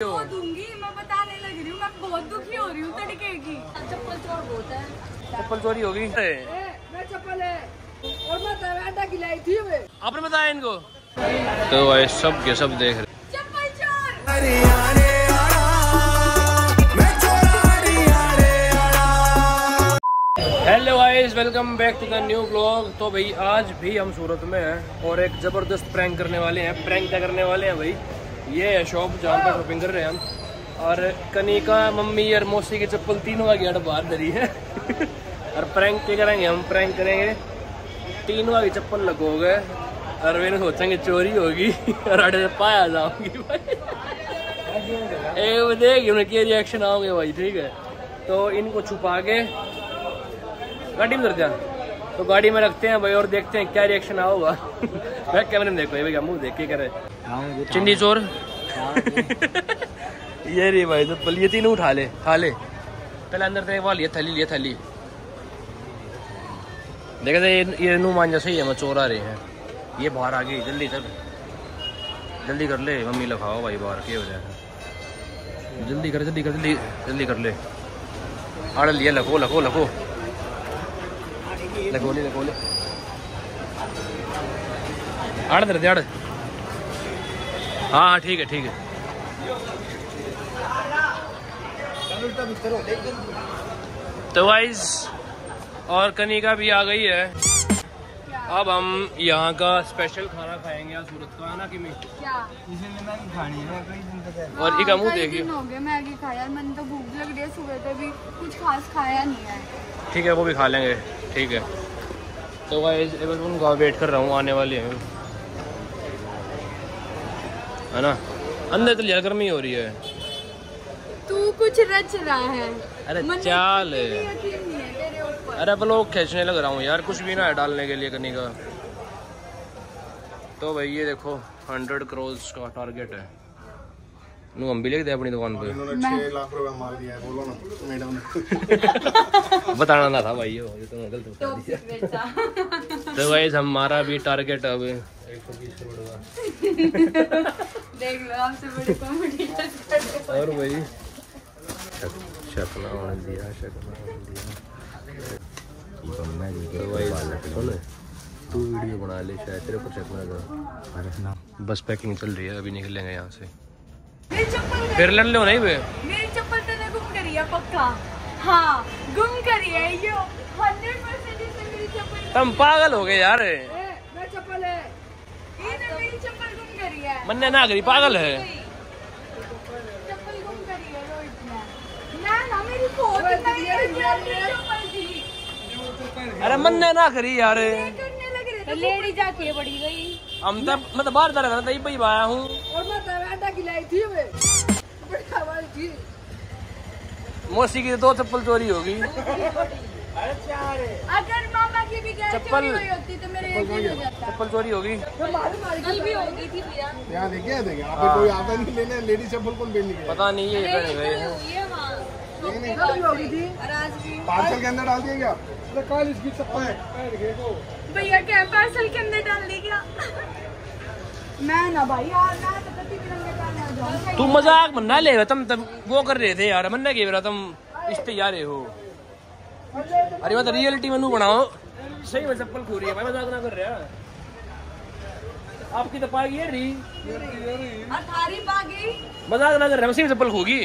वो दूँगी मैं बताने लग रही हूँ मैं बहुत दुखी हो रही हूँ तड़के की। चप्पल चोर बहुत है। चप्पल चोरी होगी मैं चप्पल है और मैं तवाटा खिलाई थी वे आपने बताया इनको? तो भाई सब के सब देख रहे। चप्पल चोर। Hello guys welcome back to the new blog तो भाई आज भी हम सूरत में हैं और एक ज़बरदस्त प्रैंक करने वाले हैं। प्रैंक क्या करने वाले हैं भाई? ये है शॉप जहाँ पर शॉपिंग कर रहे हैं हम। और कनिका, मम्मी और मौसी की चप्पल तीनों का गेट बाहर धरी है। और प्रैंक क्या करेंगे हम? प्रैंक करेंगे। तीनों की चप्पल लगोगे। और वे सोचेंगे चोरी होगी। और अड़े से पाया जाऊँगी भाई। ए देख उनके रिएक्शन आओगे भाई, ठीक है? तो इनको छुपा के, गाड़ी में जा। तो गाड़ी में रखते हैं भाई और देखते हैं क्या रिएक्शन होगा बैक कैमरे में देखो ये भैया मुँह देख के करे चिंडी चोर। ये रे भाई तो ये तीनों उठा ले खा ले। पहले अंदर तेरे वाल ये थैली लिए थैली। देखा ये ये नू मांझा सही है मैं चोर आ रहे हैं। ये बाहर आ गई जल्दी चल। जल्दी कर ले मम्मी लखाओ भाई बाहर क्या हो जाए जल्दी कर जल्दी कर जल्दी जल्दी कर ले। आड़ लिया लखो लखो लखो। लखो ले लखो आड़ दे आड़ हाँ हाँ ठीक है ठीक है. तो वाइज और कनिका भी आ गई है. अब हम यहाँ का स्पेशल खाना खाएँगे सूरत का ना कि क्या? और मुँह देखिए। दिन हो मैगी खाया मैंने तो भूख लग रही है सुबह से भी कुछ खास खाया नहीं है। ठीक है वो भी खा लेंगे ठीक है। तो गाइस उनका वेट कर रहा हूँ आने वाले हैं। है ना? अंदर तो लिया गर्मी हो रही है। तू कुछ रच रहा है। अरे चाल की भी यकीन नहीं है तेरे ऊपर अरे ब्लॉग खींचने लग रहा हूँ यार कुछ भी ना है डालने के लिए करने का। तो भाई ये देखो हंड्रेड करोड़ का टारगेट है। नू हम भी लिख दे अपनी दुकान पे। लाख रुपए मार दिया है बोलो ना मैडम ने। बताना ना था भाई ये तो गलत बता दिया। तो भाई हमारा भी टारगेट अब। एक सौ बीस करोड़ का देख लो आपसे बड़ी कॉमेडी और भाई शक शकना होने दिया शकना होने दिया। तो भाई सुन तू वीडियो बना ले शायद तेरे को शकना था बस पैकिंग चल रही है अभी निकलेंगे यहाँ से। फिर लड़ लो नहीं बे मेरी चप्पल तूने गुम करी है पक्का। हाँ गुम करी है यो। हंड्रेड परसेंट इसने मेरी चप्पल तुम पागल हो गए यार। मैं चप्पल है। इसने मेरी चप्पल गुम करी है। मन्ने ना करी पागल है। चप्पल गुम करी है रोहित ने। ना ना मेरी बहुत नहीं चप्पल थी अरे मन्ने ना करी यार। करने लग रहे थे लेडी जाके बड़ी गई। हम तो मैं तो बाहर जा रहा था तभी भाई आया हूँ। और मैं खिलाई थी थी। मौसी की दो चप्पल चोरी होगी अगर मामा की भी गैस चप्पल- चोरी होती तो मेरे यकीन हो जाता। चप्पल चोरी होगी कल भी हो थी यहाँ देखे देंगे आप कोई आता नहीं लेने लेडीज़ चप्पल कौन पहन गया पता नहीं ये हैं पार्सल के अंदर डाल दिया क्या भैया क्या पार्सल के अंदर डाल दी क्या? मैं ना भाई यार ना तो तिरंगे जाऊँ। तू मज़ाक मन ना ले तुम तब वो कर रहे थे यार। मन्ने के बेरा तुम इस पे जा रहे हो अरे मतलब रियलिटी में बनाओ। सही में चप्पल खो रही है भाई मज़ाक ना कर रहे हैं आपकी तो पागी है री। और थारी बागी मज़ाक ना कर रहे हैं सही में चप्पल खोगी।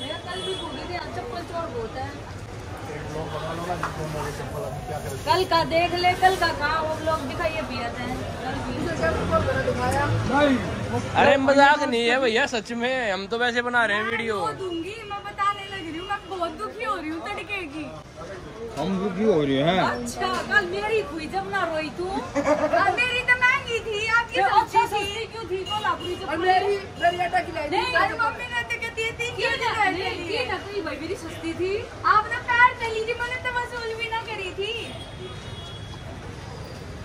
मेरा कल भी हो गई थी आज चप्पल चोर बहुत है कल का देख ले कल का कहा वो लोग दिखाइए पिया थे कल भी अरे मज़ाक नहीं है भैया सच में। हम तो वैसे बना रहे हैं वीडियो। दूँगी मैं बताने लग रही हूँ मैं बहुत दुखी हो रही हूँ तड़के की। हम दुखी हो रही है। अच्छा कल मेरी हुई जब ना रोई तू। मेरी तो महँगी थी आपकी सस्ती सस्ती क्यों थी? कोल्हापुरी और मेरी मेरी आटा खिलाई नहीं मम्मी ने तो कहती थी ये ना कोई भाई मेरी सस्ती थी? आपने पैर चली थी मैंने तो वसूल भी ना करी थी।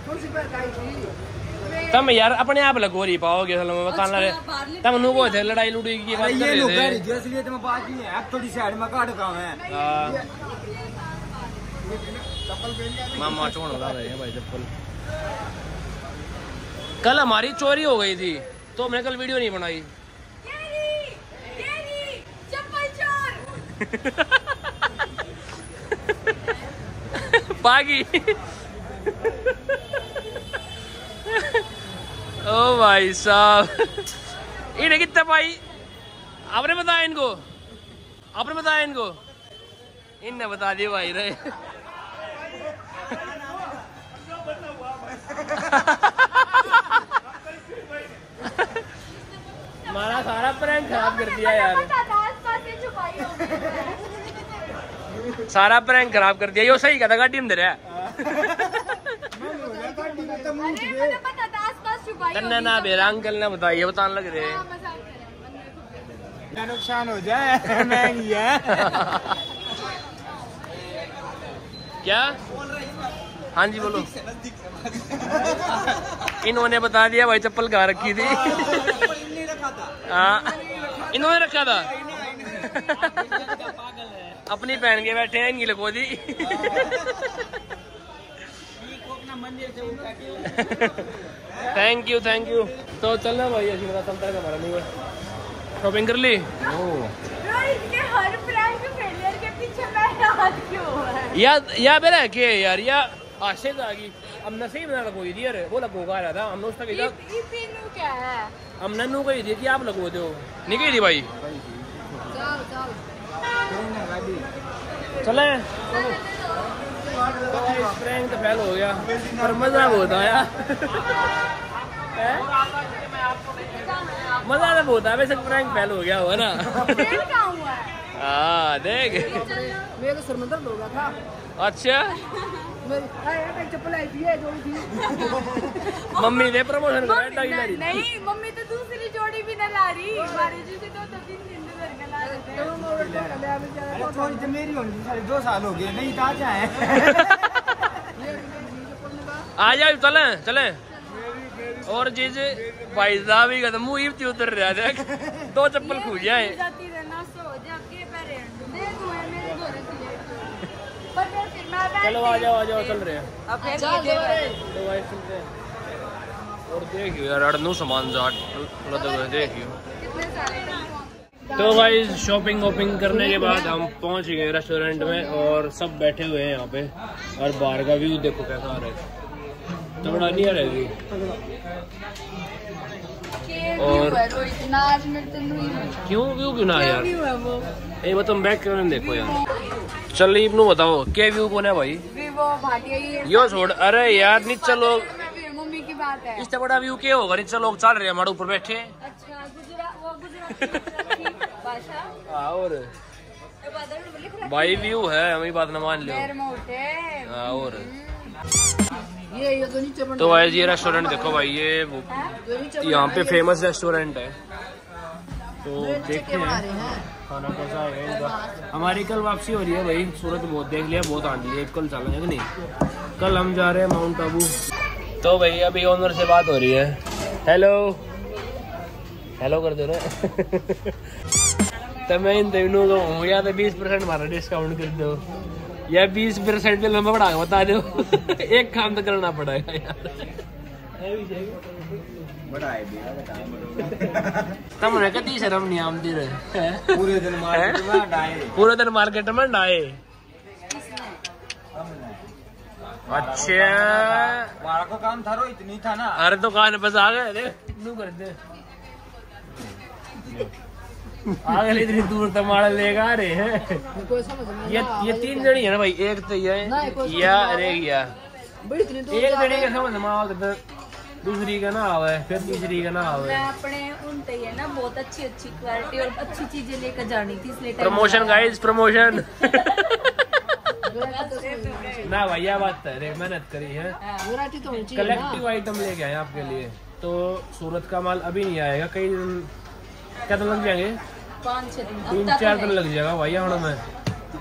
कौन सी पैर खाई थी। तुम यार अपने आप लगो रही पाओगे सालों में बताना रहे तुम नु वो थे लड़ाई लुड़ी की बात कर रहे थे? जैसे लिए तुम्हें बात नहीं है अब थोड़ी साइड में काट काम है हाँ। मामा छोड़ रहे हैं भाई चप्पल। कल हमारी चोरी हो गई थी तो हमने कल वीडियो नहीं बनाई। पागी ओ भाई साहब इन्हें कितना पाई आपने बताया इनको आपने बताया इनको इनने बता दिया भाई रे हमारा सारा प्रैंक खराब कर दिया यार आसपास से छुपाई होगी सारा प्रैंक खराब कर दिया। यो सही कहता गाड़ी में रहा आसपास छुपाई तन्ना ना बेरा अंकल ने बताइए बताने लग रहे। हाँ, हैं। नुकसान हो जाए? महँगी है क्या? हाँ जी बोलो। इन्होंने बता दिया भाई चप्पल कहाँ रखी थी? हाँ। इन्होंने रखा था? अपनी पहन के बैठे हैं इनकी लगो दी। थैंक यू थैंक यू तो चलना भाई ऐसी मेरा चलता है हमारा नहीं शॉपिंग कर ली? रोहित के हर प्रैंक फेलियर के पीछे मैं याद क्यों है? या या मेरा के यार या आशे आ गई। अब नसीब ना लगो दी यार वो लगोगा रहा था। हमने उसका कहा क्या हमने नू कही थी कि आप लगो दो। नहीं कही थी भाई चल। प्रैंक तो फैल हो गया पर मज़ा बहुत आया। मज़ा तो बहुत आया वैसे प्रैंक फैल हो गया हुआ ना। है देख। मेरे सर में दर्द हो गया था। अच्छा। मम्मी ने प्रमोशन करा डाई लारी नहीं मम्मी तो दूसरी जोड़ी भी न ला रही हमारे जैसे तो दो तीन दिन से घर का ला रहे थे चलो मैं और ले ले अभी जा रहा थोड़ी तो मेरी होनी थी, दो साल हो गए नहीं ताज़ा है? आ जाओ चले चले। और चीज़ भाई साहब ही कहते मुँह ही उतर रहा देख। दो चप्पल खू जाए है। चलो आ जाओ आ जाओ चल रहे हैं। तो हैं। और देखियो यार अड़नू सामान जाट लदे देखियो कितने सारे तो भाई शॉपिंग वॉपिंग करने के बाद हम पहुँच गए रेस्टोरेंट में और सब बैठे हुए हैं यहाँ पे। और बाहर का व्यू देखो कैसा आ रहा है। तगड़ा नहीं आ रहा है और- तो क्यों व्यू क्यों ना यार? ए मतलब बैक कैमरे देखो यार। चल इब्नू बताओ क्या व्यू कौन है भाई? यो छोड़ अरे यार नीचे लोग इससे बड़ा व्यू क्या होगा? नीचे लोग चल रहे हैं हमारे ऊपर बैठे। अच्छा हाँ और? ये बादल में लिख रहा भाई व्यू है हमें बात ना मान लो हाँ और? ये ये तो नीचे तो भाई ये रेस्टोरेंट देखो भाई ये जो नीचे यहाँ पे फ़ेमस रेस्टोरेंट है। तो देखते हैं। खाना कैसा है इनका? हमारी कल वापसी हो रही है भाई सूरत बहुत देख लिया बहुत आंधी है कल चलेंगे कि नहीं। कल हम जा रहे हैं माउंट आबू तो भाई अभी ओनर से बात हो रही है। हेलो हेलो कर दो रहे तो मैं इन तीनों को हूँ या तो बीस परसेंट हमारा डिस्काउंट कर दो या बीस परसेंट पे लंबा बढ़ा बता दो एक काम तो करना पड़ेगा तुमने कदी शर्म नहीं आमती रहे पूरे दिन मार्केट में डाए पूरे दिन मार्केट में डाए अच्छा हमारा को काम था रो इतनी था ना अरे दुकान बस आ गए नू कर दे आ गए इतनी दूर तक माड़ा लेकर आ रहे हैं कोई समझ में ये ये तीन जड़ी है ना भाई? एक तो ये या अरे या। एक जा जनी रहे का समझ में आओ तो दूसरी का ना आवे फिर तीसरी का ना आवे। मैं अपने उन पे है ना बहुत अच्छी अच्छी क्वालिटी और अच्छी चीज़ें लेकर जानी थी इसलिए प्रमोशन लगा। गाइस प्रमोशन तो। ना भाई ये बात है? रे मेहनत करी है। वैरायटी तो होनी चाहिए ना। कलेक्टिव आइटम लेके आए आपके लिए। तो सूरत का माल अभी नहीं आएगा कई दिन क्या दिन लग जाएँगे? पाँच छह दिन। तीन चार तो दिन लग जाएगा भाई हूँ मैं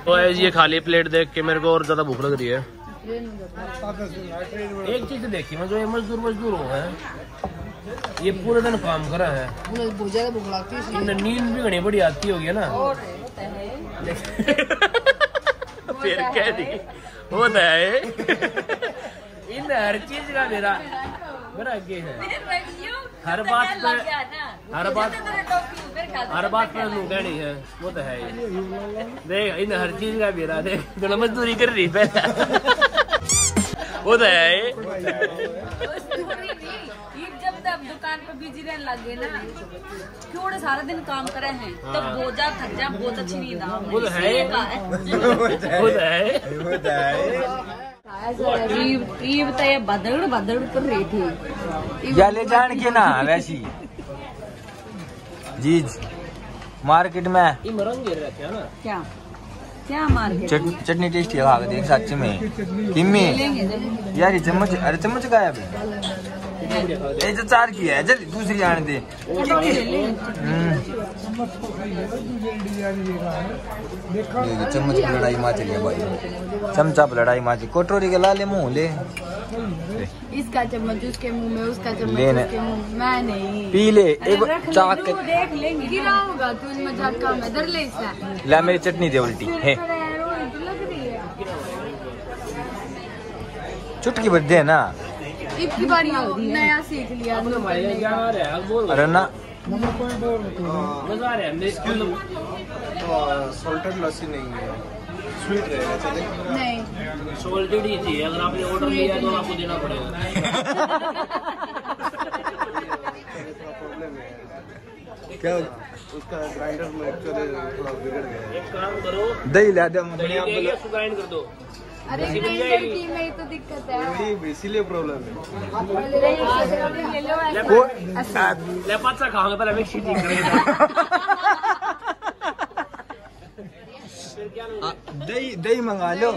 तो ये खाली प्लेट देख के मेरे को और ज़्यादा भूख लग रही है। एक चीज़ देखी मैं जो ये मजदूर मजदूर हो हैं ये पूरे दिन काम करा है। नींद भी घनी बड़ी आती होगी ना। है फिर कह दी होता है। इन हर चीज़ का मेरा मेरा आगे है। हर बात पे हर बात हर बात पर नू कहनी है वो तो है देख इन हर चीज़ का रहा देख दोनों मजदूरी कर रही पहले। वो तो है ये दुकान पे बिज़ी रहने लग गए ना थोड़े सारा दिन काम करे हैं तो हाँ। बोझा थक जा बहुत अच्छी नींद आ वो तो है ही। वो तो है ही। ये बदड़ बदड़ कर रही थी। या ले जान के ना वैसी। जीज मार्केट में। है क्या? क्या मार्केट? चटनी टेस्टी है देख सच में किम्मी। यार ये चम्मच अरे चम्मच का है अभी। ये जो चार की है जल्दी दूसरी आने दे चम्मच की लड़ाई माच रही है भाई चमचा पर लड़ाई माची कटोरी के लाले मुँह ले इसका चम्मच उसके मुँह में उसका चम्मच उसके मुँह में। मैं नहीं। पी ले एक चाक। तू देख लेंगे गिराऊँगा तू इन मज़ाक का मैं इधर ले इसे ला मेरी चटनी दे उल्टी। है। चुटकी भर दे ना। इतनी बार नया सीख लिया तो भाई क्या आ रहा है? बोल अरे ना मज़ा आ रहा है मेरे स्कूल सॉल्टेड लस्सी नहीं है। स्वीट रहेगा चले नहीं। सोल्टेड ही चाहिए अगर आपने ऑर्डर लिया तो आपको देना पड़ेगा। क्या? उसका ग्राइंडर में एक्चुअली थोड़ा बिगड़ गया एक काम करो। दही ला दे ग्राइंड कर दो। अरे की में ही तो दिक्कत है। इसीलिए प्रॉब्लम है। खाओगे ठीक दही दही मंगा लो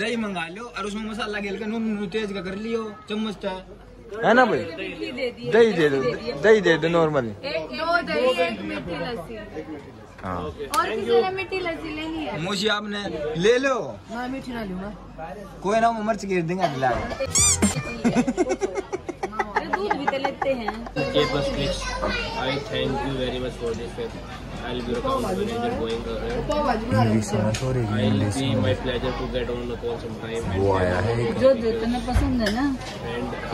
दही मंगा लो और उसमें मसाला गेल के नून नून तेज का कर लियो चम्मच का है ना भाई? दही दे दिए दही दे दो दही दे दो नॉर्मली दो दही एक मीठी लस्सी। हाँ। और किसी ने मीठी लस्सी लेनी है? मुझे आपने ले लो। मैं मिट्टी ना लूँगा। कोई ना वो मिर्च गिर देंगे दिला दूध भी तो लेते हैं। I thank you very much for very I'll be account manager going ahead. में I'll be my pleasure to get on the call sometime. वो आया है जो तुम्हें पसंद है ना।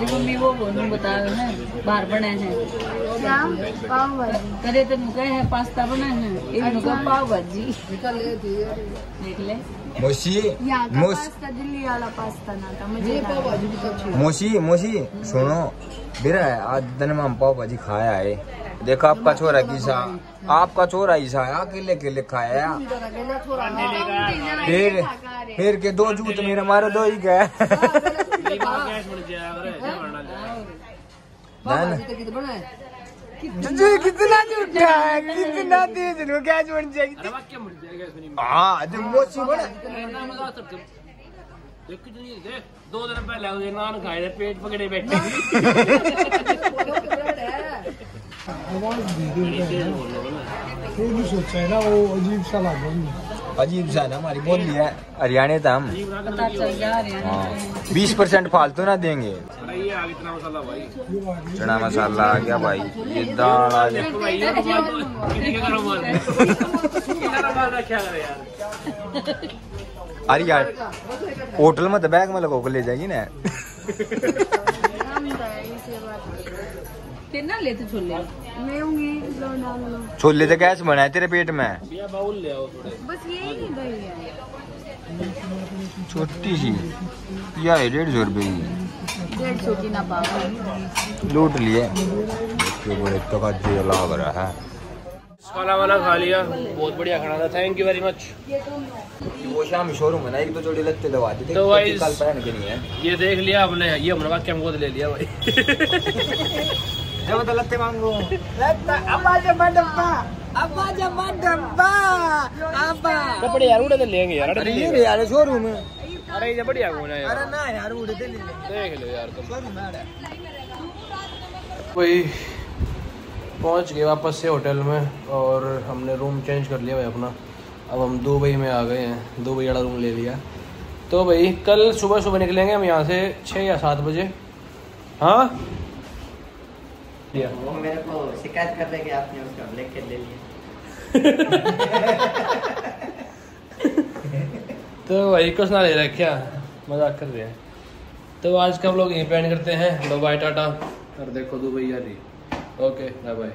ये मम्मी वो बोलूँ बताओ ना बाहर बने हैं। क्या? पाव भाजी करे तो है पास्ता बना है। ये नुका पाव भाजी देख ले। का मोश पास्ता दिल्ली वाला पास्ता ना था मुझे पाव भाजी भी अच्छी मोशी मोशी सुनो। बेरा आज दिन में हम पाव भाजी खाया है। देखो आपका छोरा किसा? आपका छोरा ईसा है अकेले अकेले खाया फिर फिर के दो जूत मेरे मारो दो ही गए। तुझे कितना झूठा है कितना तेज नो क्या बन जाएगी हाँ मोची बड़ा। इतना मज़ा आता है। देख कितनी अजीब सा ना हमारी बोल लिया हरियाणा था हम हैं बीस परसेंट फालतू ना देंगे। चना मसाला आ गया भाई ये दाल आ गया। अरे यार होटल में तो बैग में लगा ले जाएगी ना। लेते छोले छोले तो कैसे बनाए तेरे पेट में बाउल ले आओ बस यही नहीं दही है छोटी सी या है डेढ़ सौ रुपये की डेढ़ सौ की ना पाव लूट लिए तकज्जे लाग रहा है खाना वाना खा लिया बहुत बढ़िया खाना था थैंक यू वेरी मच वो शाम शोरूम है ना एक दो जोड़ी लगते दवा देते तो भाई- कल पहन के नहीं है ये देख लिया हमने ये हमने वाक्य हमको ले लिया भाई जब तो लत्ते मांगो अब्बा जब डब्बा अब्बा जब डब्बा अब्बा कपड़े यार उड़े तो लेंगे यार अरे ये यार शोरूम है अरे ये बढ़िया कौन है यार अरे ना यार उड़े दे ले देख लो यार तुम शोरूम है भाई पहुँच गए वापस से होटल में और हमने रूम चेंज कर लिया भाई अपना। अब हम दुबई में आ गए हैं। दुबई वाला रूम ले लिया। तो भाई कल सुबह सुबह निकलेंगे हम यहाँ से छः या सात बजे। हाँ? लिया वो मेरे को शिकायत कर आपने उसका ले लिया। तो वही कुछ ना ले रहे क्या? मज़ाक कर रहे हैं। तो आज का हम लोग यहीं पे एंड करते हैं? Bye tata. और देखो दुबई यारी ओके बाय बाय